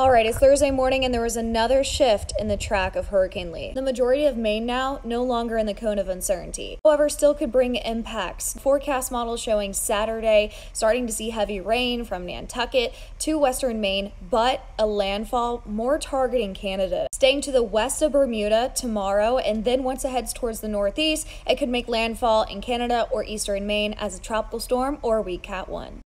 All right, it's Thursday morning and there was another shift in the track of Hurricane Lee. The majority of Maine now no longer in the cone of uncertainty. However, still could bring impacts. Forecast models showing Saturday starting to see heavy rain from Nantucket to western Maine, but a landfall more targeting Canada. Staying to the west of Bermuda tomorrow, and then once it heads towards the northeast, it could make landfall in Canada or eastern Maine as a tropical storm or weak Cat 1.